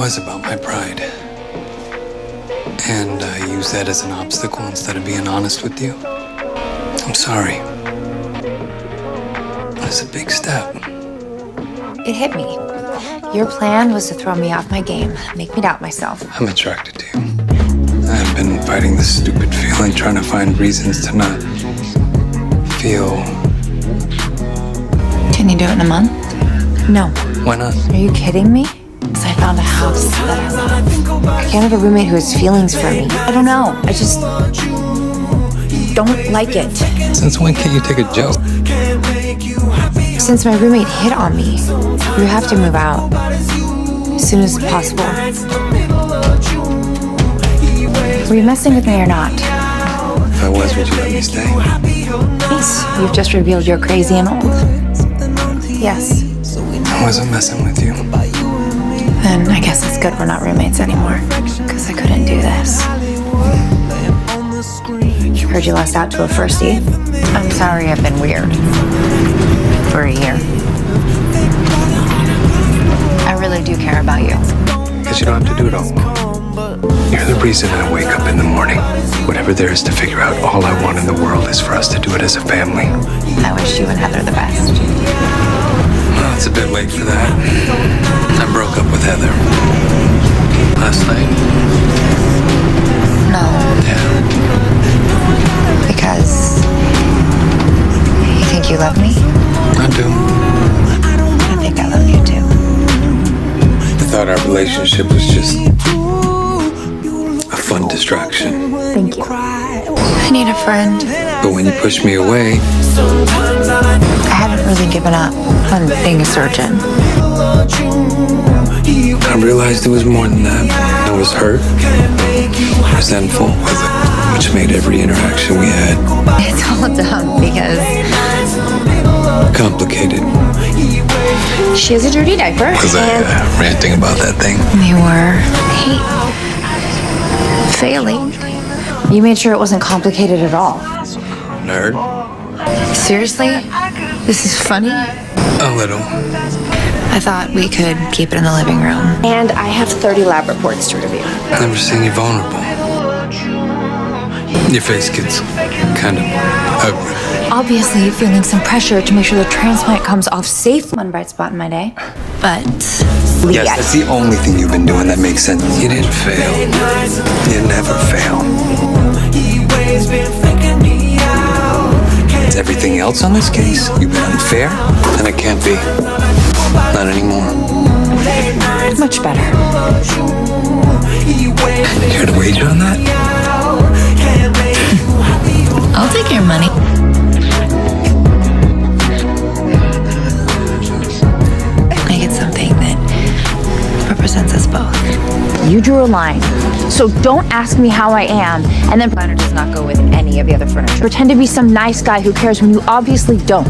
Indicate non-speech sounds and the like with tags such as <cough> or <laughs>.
was about my pride. And I used that as an obstacle instead of being honest with you. I'm sorry. It's a big step. It hit me. Your plan was to throw me off my game, make me doubt myself. I'm attracted to you. I've been fighting this stupid feeling, trying to find reasons to not feel. Can you do it in a month? No. Why not? Are you kidding me? Found a house that I love. I can't have a roommate who has feelings for me. I don't know. I just don't like it. Since when can't you take a joke? Since my roommate hit on me, you have to move out as soon as possible. Were you messing with me or not? If I was, would you let me stay? Yes. You've just revealed you're crazy and old. Yes. I wasn't messing with you. Then I guess it's good we're not roommates anymore. Because I couldn't do this. Heard you lost out to a firstie. I'm sorry I've been weird. For a year. I really do care about you. Because you don't have to do it all alone. You're the reason I wake up in the morning. Whatever there is to figure out, all I want in the world is for us to do it as a family. I wish you and Heather the best. Well, it's a bit late for that. Broke up with Heather. Last night. No. Yeah. Because you think you love me? I do. I think I love you too. I thought our relationship was just a fun distraction. Thank you. I need a friend. But when you pushed me away, I haven't really given up on being a surgeon. I realized it was more than that. I was hurt, resentful, which made every interaction we had It's all dumb because complicated. she has a dirty diaper. Was I uh, ranting about that thing? we were hey, failing. You made sure it wasn't complicated at all. Nerd? Seriously? This is funny? A little. I thought we could keep it in the living room. And I have 30 lab reports to review. I've never seen you vulnerable. Your face gets kind of ugly. Obviously, feeling some pressure to make sure the transplant comes off safe. One bright spot in my day. But Yes, that's the only thing you've been doing that makes sense. You didn't fail. You never fail. It's everything else on this case. You've been unfair, and it can't be. Not anymore. much better. Care to wager on that? <laughs> I'll take your money. Make it something that represents us both. You drew a line. So don't ask me how I am, and then planner does not go with any of the other furniture. Pretend to be some nice guy who cares when you obviously don't.